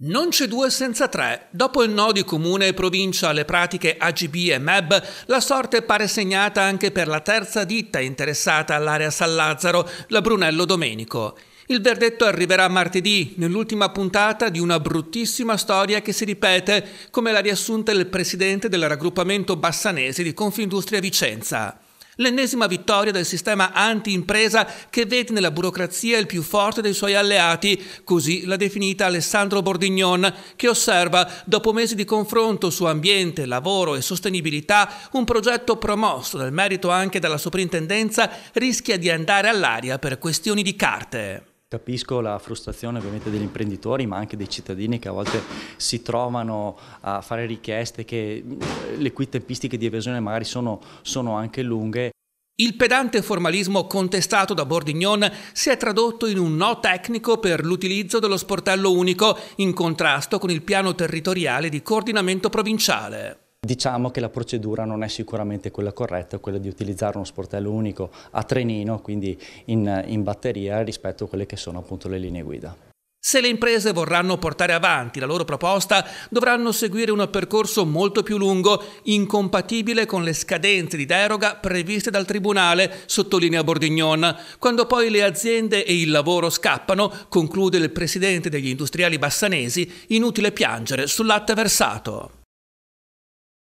Non c'è due senza tre. Dopo il no di comune e provincia alle pratiche AGB e MEB, la sorte pare segnata anche per la terza ditta interessata all'area San Lazzaro, la Brunello Domenico. Il verdetto arriverà martedì, nell'ultima puntata di una bruttissima storia che si ripete, come la riassunta il presidente del raggruppamento bassanese di Confindustria Vicenza. L'ennesima vittoria del sistema anti-impresa che vede nella burocrazia il più forte dei suoi alleati, così l'ha definita Alessandro Bordignon, che osserva, dopo mesi di confronto su ambiente, lavoro e sostenibilità, un progetto promosso nel merito anche dalla soprintendenza rischia di andare all'aria per questioni di carte. Capisco la frustrazione ovviamente degli imprenditori ma anche dei cittadini che a volte si trovano a fare richieste che eh, le cui tempistiche di evasione magari sono, sono anche lunghe. Il pedante formalismo contestato da Bordignon si è tradotto in un no tecnico per l'utilizzo dello sportello unico in contrasto con il piano territoriale di coordinamento provinciale. Diciamo che la procedura non è sicuramente quella corretta, quella di utilizzare uno sportello unico a trenino, quindi in, in batteria rispetto a quelle che sono appunto le linee guida. Se le imprese vorranno portare avanti la loro proposta, dovranno seguire un percorso molto più lungo, incompatibile con le scadenze di deroga previste dal Tribunale, sottolinea Bordignon. Quando poi le aziende e il lavoro scappano, conclude il presidente degli industriali bassanesi, inutile piangere sul latte versato.